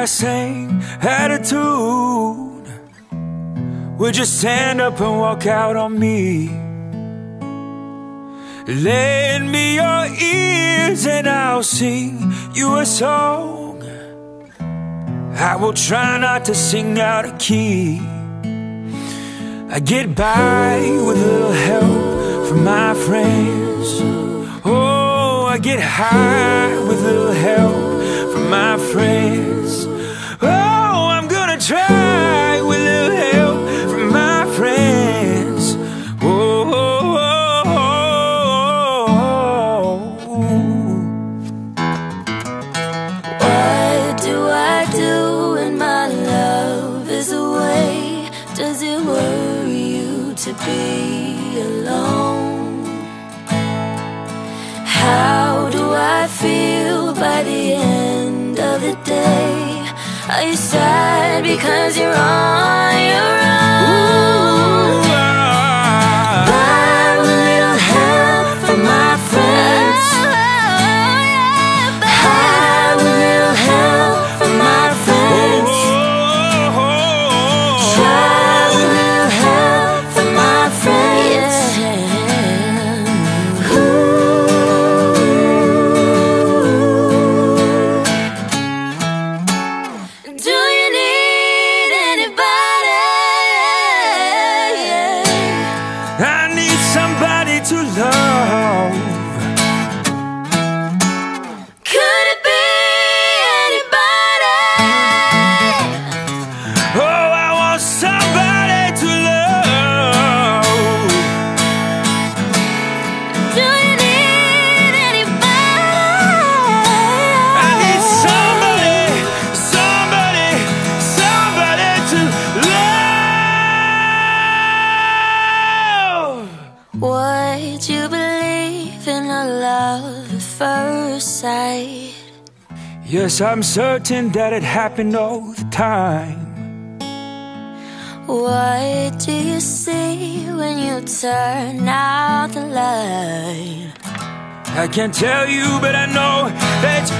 I sing attitude? Would you stand up and walk out on me? Lend me your ears and I'll sing you a song. I will try not to sing out of key. I get by with a little help from my friends. Oh, I get high with a little help my friends. Oh, I'm gonna try with a little help from my friends. Oh, oh, oh. What do I do when my love is away? Does it worry you to be the? Are you sad because you're on your own? Love at first sight? Yes, I'm certain that it happened all the time. What do you see when you turn out the light? I can't tell you, but I know that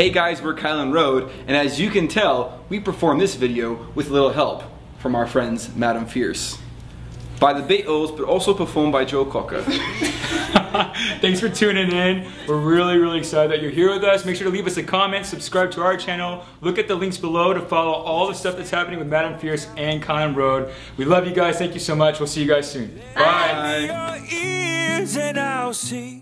Hey guys, we're Kylan Road, and as you can tell, we perform this video with a little help from our friends Madam Fierce. By the Beatles, but also performed by Joe Cocker. Thanks for tuning in. We're really, really excited that you're here with us. Make sure to leave us a comment, subscribe to our channel, look at the links below to follow all the stuff that's happening with Madam Fierce and Kylan Road. We love you guys. Thank you so much. We'll see you guys soon. Bye. Your